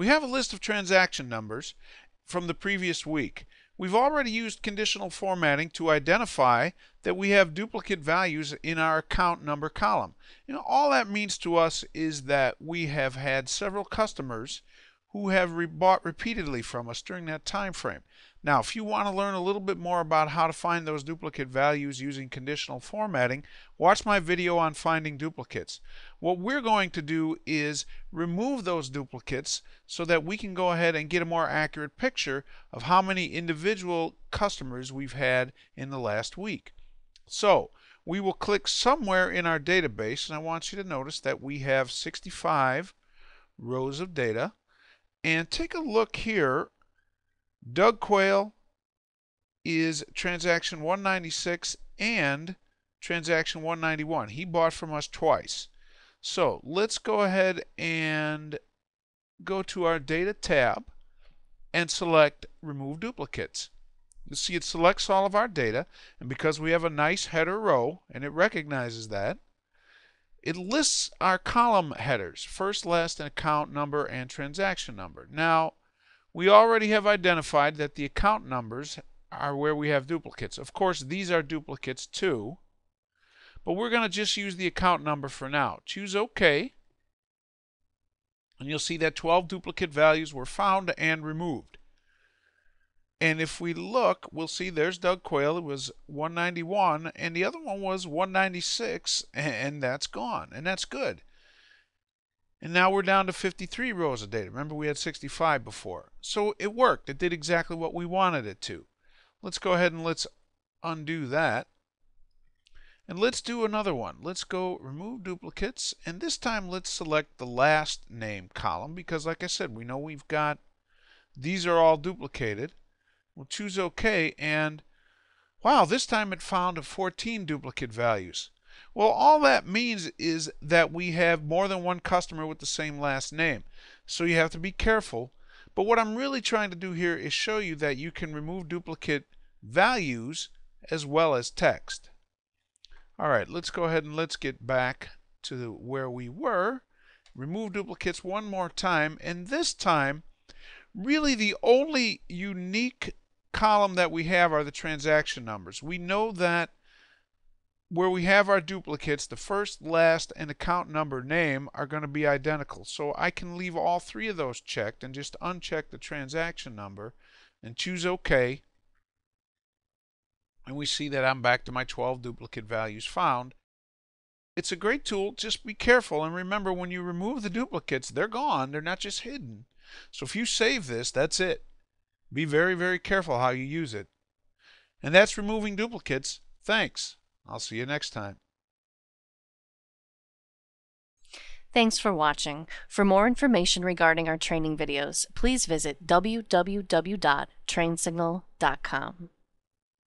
We have a list of transaction numbers from the previous week. We've already used conditional formatting to identify that we have duplicate values in our account number column. You know, all that means to us is that we have had several customers who have re bought repeatedly from us during that time frame. Now, if you want to learn a little bit more about how to find those duplicate values using conditional formatting, watch my video on finding duplicates. What we're going to do is remove those duplicates so that we can go ahead and get a more accurate picture of how many individual customers we've had in the last week. So, we will click somewhere in our database, and I want you to notice that we have 65 rows of data. And take a look here. Doug Quayle is transaction 196 and transaction 191. He bought from us twice. So let's go ahead and go to our data tab and select remove duplicates. You see it selects all of our data and because we have a nice header row and it recognizes that it lists our column headers, first, last, and account number and transaction number. Now, we already have identified that the account numbers are where we have duplicates. Of course, these are duplicates too, but we're going to just use the account number for now. Choose OK, and you'll see that 12 duplicate values were found and removed. And if we look, we'll see there's Doug Quayle. It was 191, and the other one was 196, and that's gone, and that's good. And now we're down to 53 rows of data. Remember, we had 65 before. So it worked. It did exactly what we wanted it to. Let's go ahead and let's undo that. And let's do another one. Let's go remove duplicates, and this time let's select the last name column because, like I said, we know we've got these are all duplicated. We'll choose OK, and wow, this time it found 14 duplicate values. Well, all that means is that we have more than one customer with the same last name. So you have to be careful. But what I'm really trying to do here is show you that you can remove duplicate values as well as text. All right, let's go ahead and let's get back to where we were. Remove duplicates one more time, and this time, really the only unique column that we have are the transaction numbers. We know that where we have our duplicates, the first, last, and account number name are going to be identical. So I can leave all three of those checked and just uncheck the transaction number and choose OK. And we see that I'm back to my 12 duplicate values found. It's a great tool. Just be careful and remember when you remove the duplicates, they're gone. They're not just hidden. So if you save this, that's it. Be very, very careful how you use it. And that's removing duplicates. Thanks. I'll see you next time. Thanks for watching. For more information regarding our training videos, please visit www.trainsignal.com.